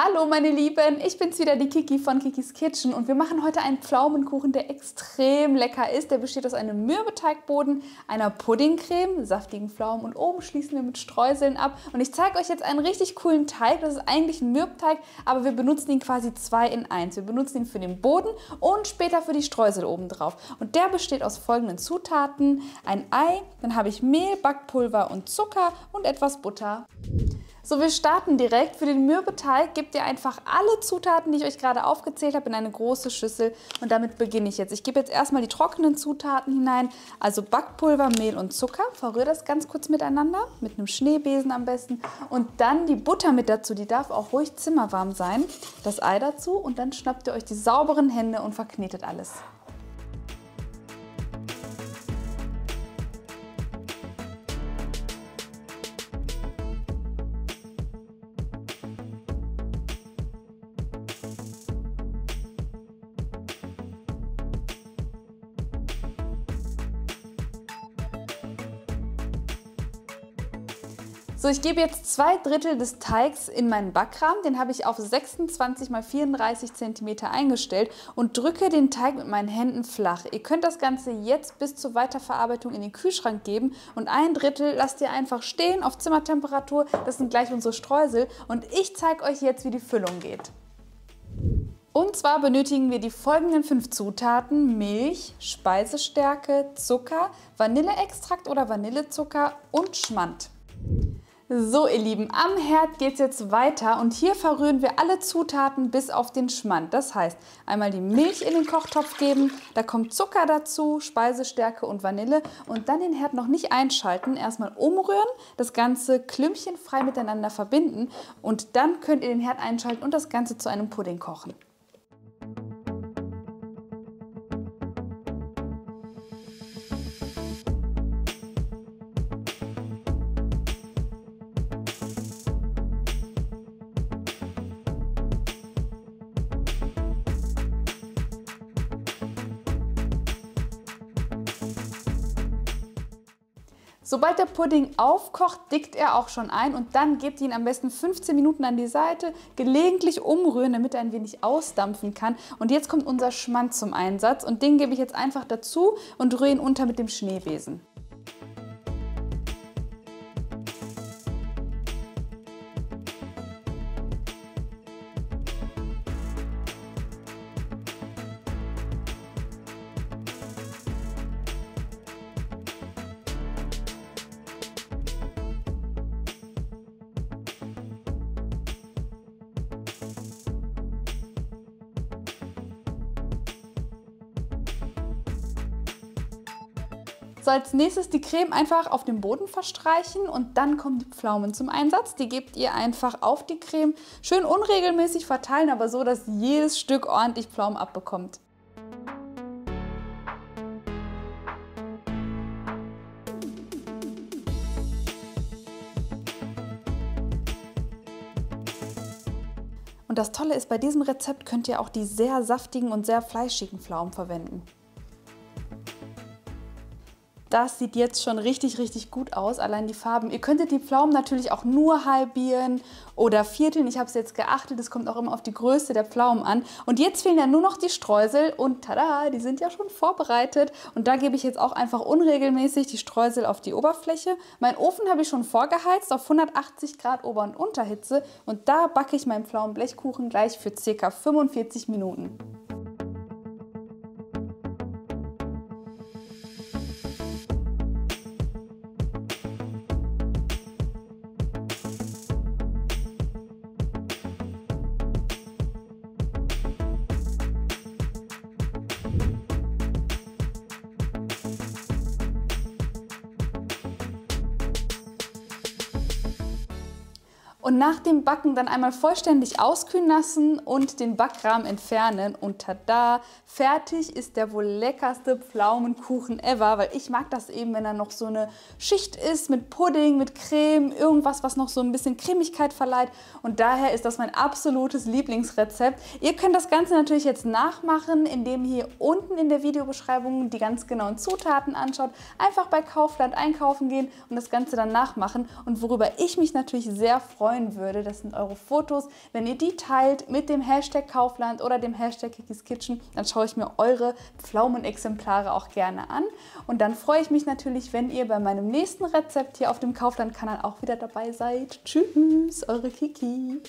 Hallo meine Lieben, ich bin's wieder, die Kiki von Kikis Kitchen und wir machen heute einen Pflaumenkuchen, der extrem lecker ist. Der besteht aus einem Mürbeteigboden, einer Puddingcreme, saftigen Pflaumen und oben schließen wir mit Streuseln ab. Und ich zeige euch jetzt einen richtig coolen Teig. Das ist eigentlich ein Mürbteig, aber wir benutzen ihn quasi zwei in eins. Wir benutzen ihn für den Boden und später für die Streusel oben drauf. Und der besteht aus folgenden Zutaten. Ein Ei, dann habe ich Mehl, Backpulver und Zucker und etwas Butter. So, wir starten direkt. Für den Mürbeteig gebt ihr einfach alle Zutaten, die ich euch gerade aufgezählt habe, in eine große Schüssel. Und damit beginne ich jetzt. Ich gebe jetzt erstmal die trockenen Zutaten hinein, also Backpulver, Mehl und Zucker. Verrühre das ganz kurz miteinander, mit einem Schneebesen am besten. Und dann die Butter mit dazu, die darf auch ruhig zimmerwarm sein. Das Ei dazu und dann schnappt ihr euch die sauberen Hände und verknetet alles. So, ich gebe jetzt zwei Drittel des Teigs in meinen Backrahmen. Den habe ich auf 26 x 34 cm eingestellt und drücke den Teig mit meinen Händen flach. Ihr könnt das Ganze jetzt bis zur Weiterverarbeitung in den Kühlschrank geben und ein Drittel lasst ihr einfach stehen auf Zimmertemperatur. Das sind gleich unsere Streusel und ich zeige euch jetzt, wie die Füllung geht. Und zwar benötigen wir die folgenden fünf Zutaten: Milch, Speisestärke, Zucker, Vanilleextrakt oder Vanillezucker und Schmand. So ihr Lieben, am Herd geht es jetzt weiter und hier verrühren wir alle Zutaten bis auf den Schmand. Das heißt, einmal die Milch in den Kochtopf geben, da kommt Zucker dazu, Speisestärke und Vanille und dann den Herd noch nicht einschalten, erstmal umrühren, das Ganze klümpchenfrei miteinander verbinden und dann könnt ihr den Herd einschalten und das Ganze zu einem Pudding kochen. Sobald der Pudding aufkocht, dickt er auch schon ein und dann gebt ihn am besten 15 Minuten an die Seite, gelegentlich umrühren, damit er ein wenig ausdampfen kann. Und jetzt kommt unser Schmand zum Einsatz und den gebe ich jetzt einfach dazu und rühre ihn unter mit dem Schneebesen. So, als nächstes die Creme einfach auf dem Boden verstreichen und dann kommen die Pflaumen zum Einsatz. Die gebt ihr einfach auf die Creme. Schön unregelmäßig verteilen, aber so, dass jedes Stück ordentlich Pflaumen abbekommt. Und das Tolle ist, bei diesem Rezept könnt ihr auch die sehr saftigen und sehr fleischigen Pflaumen verwenden. Das sieht jetzt schon richtig, richtig gut aus, allein die Farben. Ihr könntet die Pflaumen natürlich auch nur halbieren oder vierteln. Ich habe es jetzt geachtet, es kommt auch immer auf die Größe der Pflaumen an. Und jetzt fehlen ja nur noch die Streusel und tada, die sind ja schon vorbereitet. Und da gebe ich jetzt auch einfach unregelmäßig die Streusel auf die Oberfläche. Mein Ofen habe ich schon vorgeheizt auf 180 Grad Ober- und Unterhitze und da backe ich meinen Pflaumenblechkuchen gleich für ca. 45 Minuten. Und nach dem Backen dann einmal vollständig auskühlen lassen und den Backrahmen entfernen. Und tada, fertig ist der wohl leckerste Pflaumenkuchen ever, weil ich mag das eben, wenn er noch so eine Schicht ist mit Pudding, mit Creme, irgendwas, was noch so ein bisschen Cremigkeit verleiht. Und daher ist das mein absolutes Lieblingsrezept. Ihr könnt das Ganze natürlich jetzt nachmachen, indem ihr hier unten in der Videobeschreibung die ganz genauen Zutaten anschaut. Einfach bei Kaufland einkaufen gehen und das Ganze dann nachmachen. Und worüber ich mich natürlich sehr freue, freuen würde. Das sind eure Fotos. Wenn ihr die teilt mit dem Hashtag Kaufland oder dem Hashtag Kikis Kitchen, dann schaue ich mir eure Pflaumenexemplare auch gerne an. Und dann freue ich mich natürlich, wenn ihr bei meinem nächsten Rezept hier auf dem Kaufland-Kanal auch wieder dabei seid. Tschüss, eure Kiki.